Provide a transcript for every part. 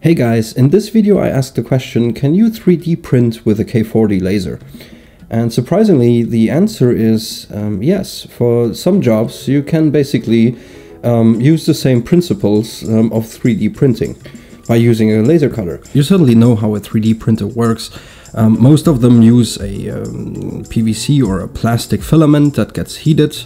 Hey guys, in this video I asked the question, can you 3D print with a K40 laser? And surprisingly, the answer is um, yes. For some jobs, you can basically um, use the same principles um, of 3D printing by using a laser cutter. You certainly know how a 3D printer works. Um, most of them use a um, PVC or a plastic filament that gets heated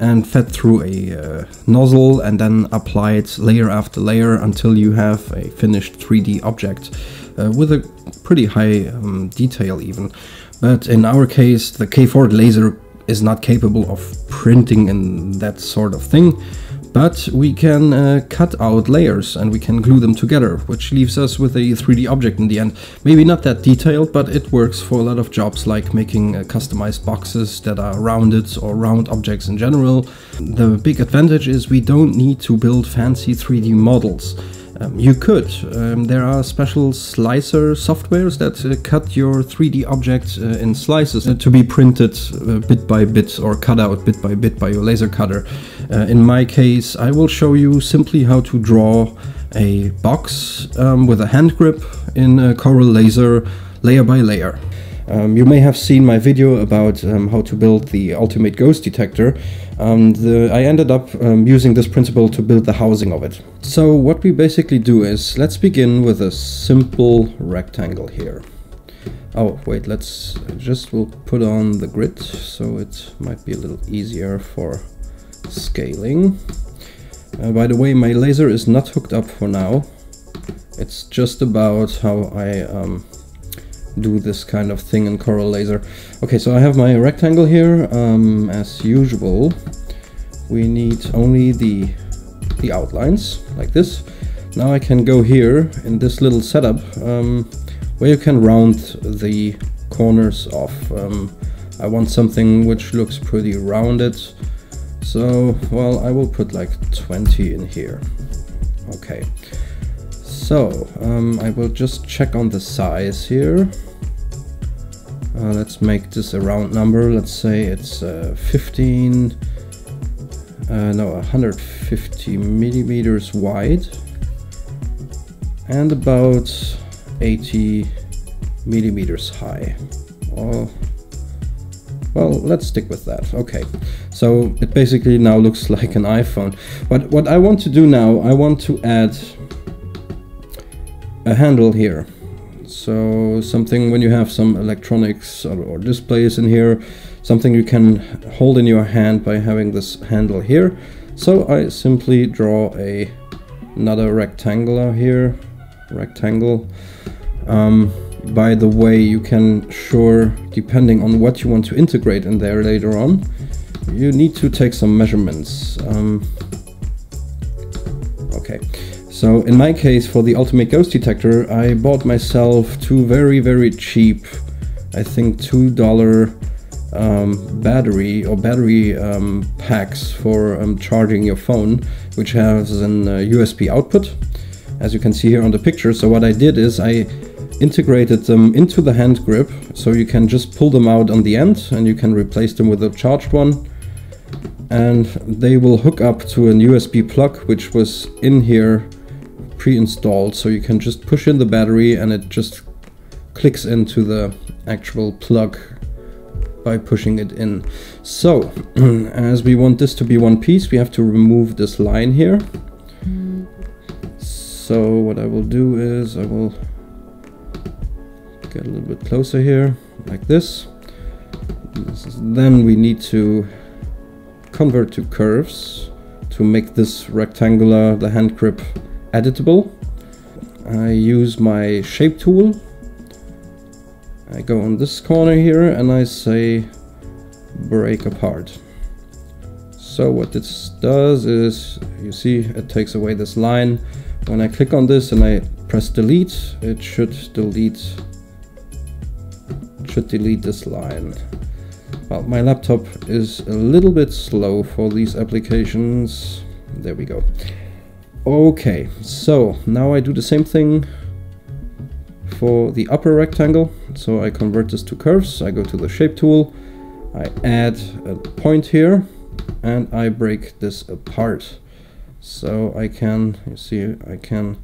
and fed through a uh, nozzle and then applied layer after layer until you have a finished 3D object uh, with a pretty high um, detail even. But in our case, the K40 laser is not capable of printing and that sort of thing but we can uh, cut out layers and we can glue them together, which leaves us with a 3D object in the end. Maybe not that detailed, but it works for a lot of jobs like making uh, customized boxes that are rounded or round objects in general. The big advantage is we don't need to build fancy 3D models. Um, you could. Um, there are special slicer softwares that uh, cut your 3D object uh, in slices uh, to be printed uh, bit by bit or cut out bit by bit by your laser cutter. Uh, in my case, I will show you simply how to draw a box um, with a hand grip in a Corel Laser layer by layer. Um, you may have seen my video about um, how to build the ultimate ghost detector. Um, the, I ended up um, using this principle to build the housing of it. So what we basically do is, let's begin with a simple rectangle here. Oh, wait, let's just, we'll put on the grid, so it might be a little easier for scaling. Uh, by the way, my laser is not hooked up for now. It's just about how I um, do this kind of thing in Corel Laser. Okay, so I have my rectangle here. Um, as usual, we need only the, the outlines, like this. Now I can go here in this little setup um, where you can round the corners off. Um, I want something which looks pretty rounded. So, well, I will put like 20 in here. Okay. So, um, I will just check on the size here. Uh, let's make this a round number. Let's say it's uh, 15, uh, no, 150 millimeters wide and about 80 millimeters high. Oh, well, let's stick with that. Okay, so it basically now looks like an iPhone. But what I want to do now, I want to add a handle here. So something when you have some electronics or, or, displays in here, something you can hold in your hand by having this handle here. So I simply draw a another rectangular here, rectangle. Um, by the way, you can sure, depending on what you want to integrate in there later on, you need to take some measurements. Um. So in my case, for the Ultimate Ghost Detector, I bought myself two very, very cheap, I think $2 um, battery or battery um, packs for um, charging your phone, which has an uh, USB output, as you can see here on the picture. So what I did is I integrated them into the hand grip, so you can just pull them out on the end and you can replace them with a charged one. And they will hook up to an USB plug, which was in here pre-installed so you can just push in the battery and it just clicks into the actual plug by pushing it in. So, as we want this to be one piece, we have to remove this line here. So what I will do is I will get a little bit closer here, like this. this is, then we need to convert to curves to make this rectangular, the hand grip editable. I use my shape tool. I go on this corner here and I say break apart. So what this does is, you see it takes away this line. When I click on this and I press delete, it should delete should delete this line. Well, my laptop is a little bit slow for these applications. There we go. Okay, so now I do the same thing for the upper rectangle. So I convert this to curves. I go to the shape tool. I add a point here and I break this apart. So I can, you see, I can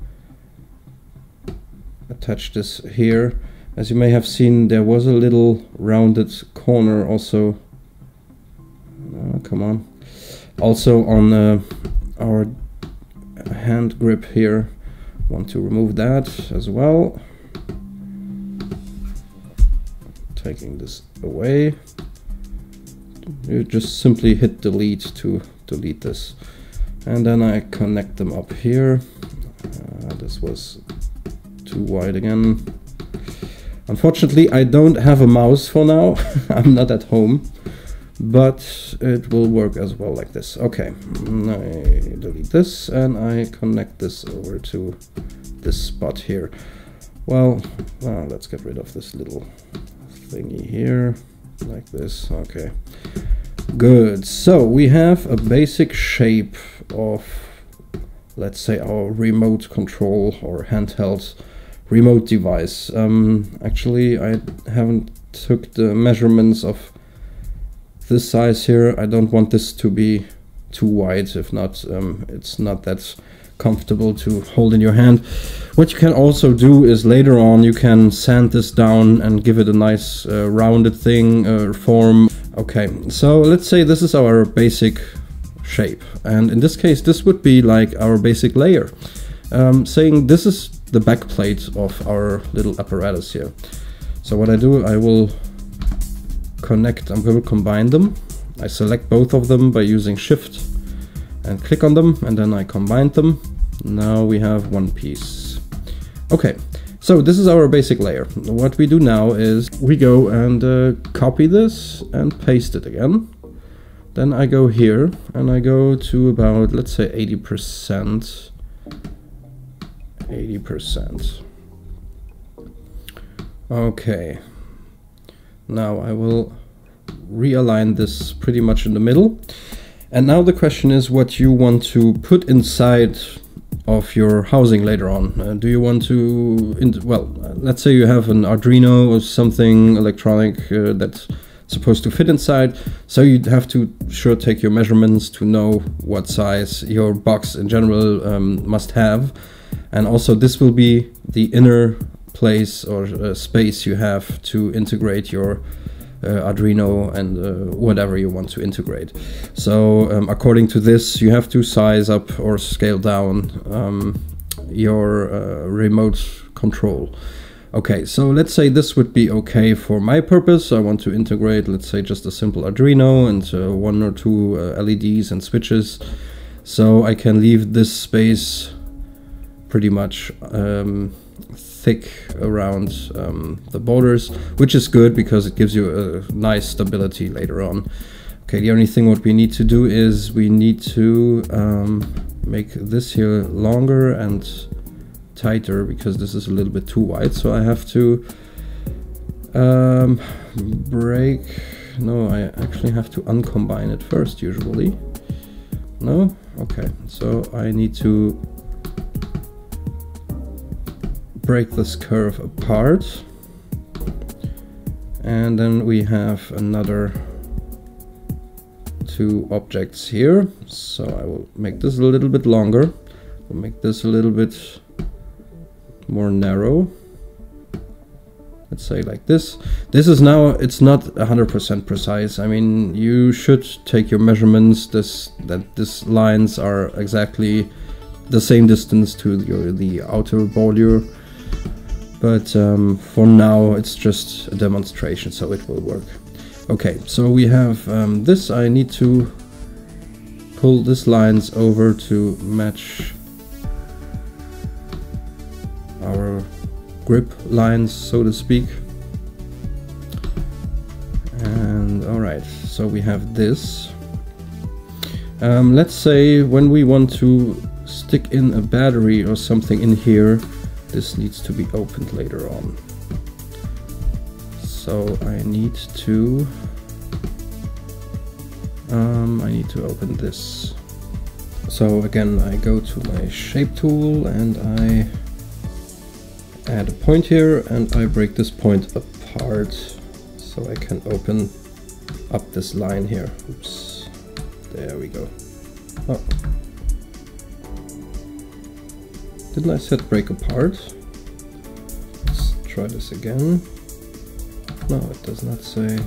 attach this here. As you may have seen, there was a little rounded corner also. Uh, come on. Also on uh, our hand grip here. Want to remove that as well. Taking this away. You just simply hit delete to delete this. And then I connect them up here. Uh, this was too wide again. Unfortunately, I don't have a mouse for now. I'm not at home, but it will work as well like this. Okay, I delete this and I connect this over to this spot here. Well, well, let's get rid of this little thingy here, like this. Okay, good. So we have a basic shape of, let's say, our remote control or handheld remote device. Um, actually, I haven't took the measurements of this size here. I don't want this to be too wide. If not, um, it's not that comfortable to hold in your hand. What you can also do is later on you can sand this down and give it a nice uh, rounded thing uh, form. Okay, so let's say this is our basic shape. And in this case, this would be like our basic layer. Um, saying this is the back plate of our little apparatus here. So what I do, I will connect, I'm going to combine them. I select both of them by using shift and click on them and then I combine them. Now we have one piece. Okay, so this is our basic layer. What we do now is we go and uh, copy this and paste it again. Then I go here and I go to about, let's say 80%. 80%. Okay. Now I will realign this pretty much in the middle. And now the question is what you want to put inside of your housing later on. Uh, do you want to, well, let's say you have an Arduino or something electronic uh, that's supposed to fit inside. So you'd have to sure take your measurements to know what size your box in general um, must have. And also this will be the inner place or uh, space you have to integrate your uh, Arduino and uh, whatever you want to integrate. So um, according to this, you have to size up or scale down um, your uh, remote control. Okay, so let's say this would be okay for my purpose. I want to integrate, let's say, just a simple Arduino and uh, one or two uh, LEDs and switches. So I can leave this space pretty much um, thick around um, the borders, which is good because it gives you a nice stability later on. Okay, the only thing what we need to do is we need to um, make this here longer and tighter because this is a little bit too wide. So I have to um, break. No, I actually have to uncombine it first usually. No? Okay, so I need to break this curve apart. And then we have another two objects here. So I will make this a little bit longer. We'll make this a little bit more narrow. Let's say like this. This is now, it's not 100% precise. I mean, you should take your measurements, this that these lines are exactly the same distance to your, the outer border but um, for now it's just a demonstration so it will work. Okay so we have um, this. I need to pull this lines over to match our grip lines so to speak. And alright so we have this. Um, let's say when we want to stick in a battery or something in here this needs to be opened later on. So I need to um, I need to open this. So again, I go to my shape tool and I add a point here and I break this point apart so I can open up this line here. Oops, there we go. Oh. Didn't I set break apart? Let's try this again. No, it does not say.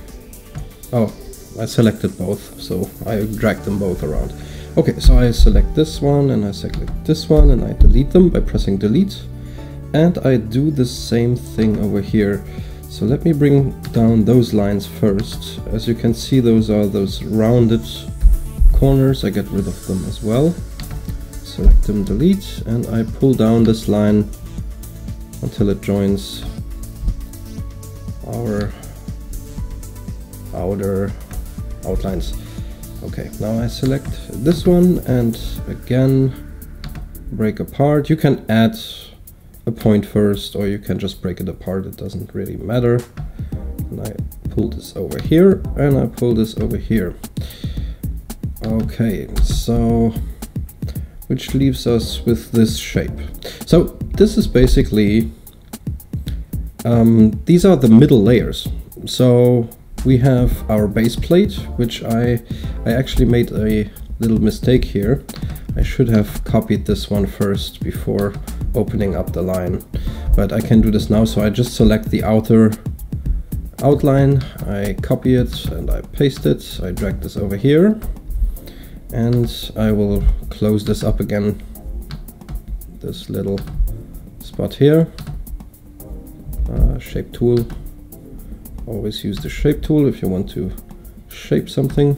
Oh, I selected both, so I dragged them both around. Okay, so I select this one and I select this one and I delete them by pressing delete. And I do the same thing over here. So let me bring down those lines first. As you can see, those are those rounded corners. I get rid of them as well. Select them, delete, and I pull down this line until it joins our outer outlines. Okay, now I select this one and again break apart. You can add a point first or you can just break it apart, it doesn't really matter. And I pull this over here and I pull this over here. Okay, so which leaves us with this shape. So this is basically, um, these are the middle layers. So we have our base plate, which I, I actually made a little mistake here. I should have copied this one first before opening up the line, but I can do this now. So I just select the outer outline, I copy it and I paste it. I drag this over here and I will close this up again. This little spot here. Uh, shape tool. Always use the shape tool if you want to shape something.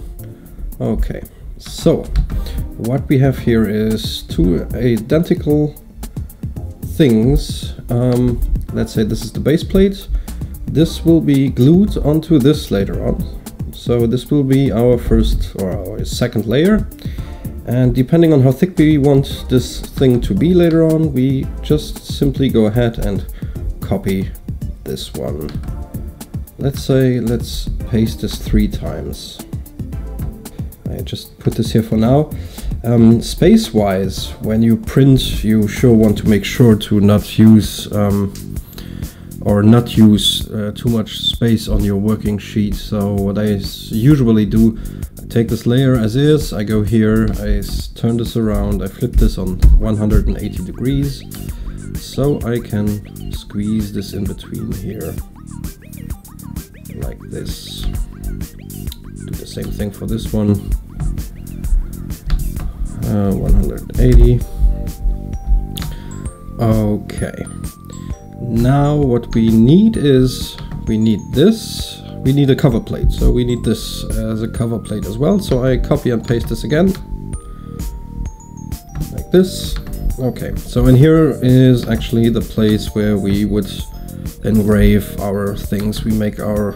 Okay so what we have here is two identical things. Um, let's say this is the base plate. This will be glued onto this later on so this will be our first or our second layer. And depending on how thick we want this thing to be later on, we just simply go ahead and copy this one. Let's say, let's paste this three times. I just put this here for now. Um, Space-wise, when you print, you sure want to make sure to not use um, or not use uh, too much space on your working sheet. So what I usually do, I take this layer as is, I go here, I turn this around, I flip this on 180 degrees, so I can squeeze this in between here, like this. Do the same thing for this one. Uh, 180. Okay. Now what we need is, we need this, we need a cover plate. So we need this as a cover plate as well. So I copy and paste this again, like this. Okay, so in here is actually the place where we would engrave our things. We make our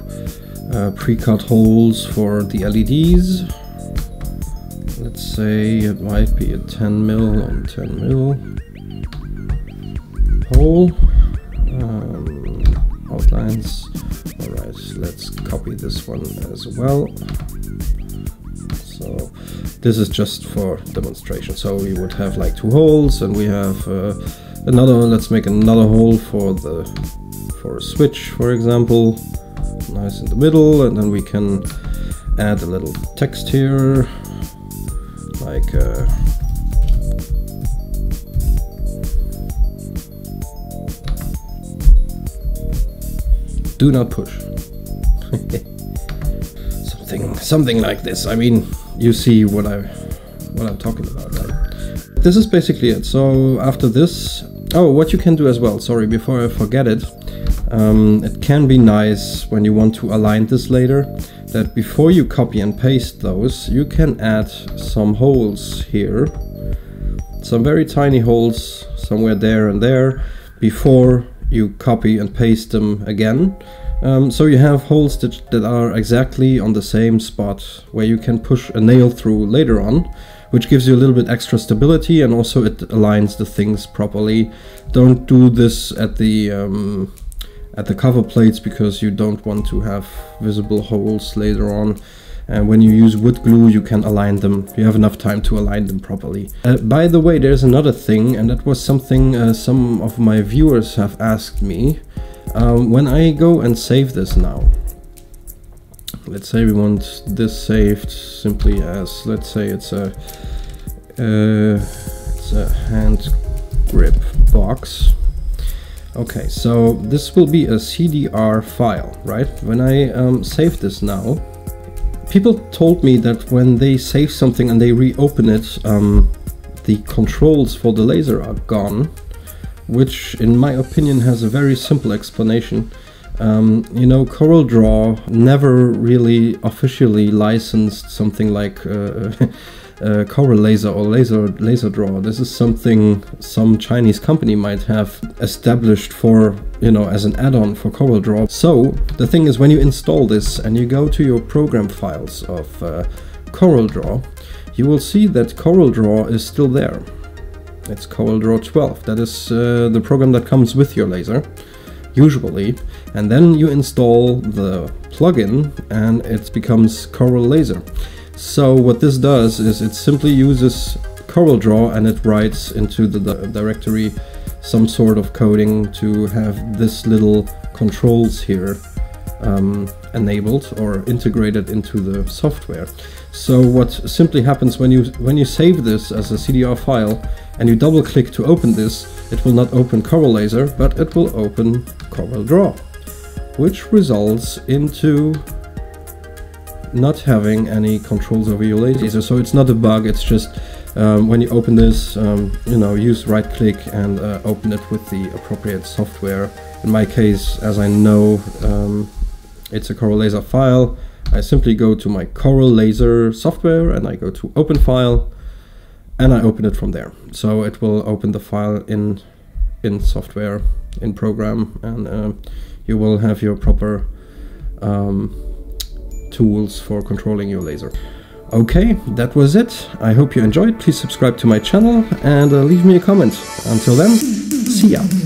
uh, pre-cut holes for the LEDs. Let's say it might be a 10 mil on 10 mil hole let's copy this one as well. So this is just for demonstration. So we would have like two holes and we have uh, another let's make another hole for the for a switch for example. Nice in the middle and then we can add a little text here like uh, do not push. something something like this. I mean, you see what I what I'm talking about, right? This is basically it. So after this, oh, what you can do as well. Sorry, before I forget it, um, it can be nice when you want to align this later. That before you copy and paste those, you can add some holes here, some very tiny holes somewhere there and there before you copy and paste them again. Um, so you have holes that, that are exactly on the same spot where you can push a nail through later on, which gives you a little bit extra stability and also it aligns the things properly. Don't do this at the um, at the cover plates because you don't want to have visible holes later on. And when you use wood glue, you can align them. You have enough time to align them properly. Uh, by the way, there's another thing, and that was something uh, some of my viewers have asked me. Um, when I go and save this now, let's say we want this saved simply as, let's say it's a, uh, it's a hand grip box. Okay, so this will be a CDR file, right? When I um, save this now, people told me that when they save something and they reopen it, um, the controls for the laser are gone, which in my opinion has a very simple explanation. Um, you know, CorelDRAW never really officially licensed something like uh, uh, Corel Laser or Laser Laser Draw. This is something some Chinese company might have established for, you know, as an add-on for CorelDRAW. So the thing is, when you install this and you go to your program files of uh, CorelDRAW, you will see that CorelDRAW is still there. It's CorelDRAW 12. That is uh, the program that comes with your laser, usually. And then you install the plugin and it becomes Corel Laser. So what this does is it simply uses CorelDRAW and it writes into the directory some sort of coding to have this little controls here um, enabled or integrated into the software. So what simply happens when you when you save this as a CDR file and you double click to open this, it will not open Corel Laser, but it will open CorelDRAW, which results into not having any controls over your laser. So it's not a bug, it's just um, when you open this, um, you know, use right click and uh, open it with the appropriate software. In my case, as I know, um, it's a Corel Laser file. I simply go to my Corel Laser software and I go to open file and I open it from there. So it will open the file in in software, in program, and uh, you will have your proper um, tools for controlling your laser. Okay, that was it. I hope you enjoyed. Please subscribe to my channel and uh, leave me a comment. Until then, see ya.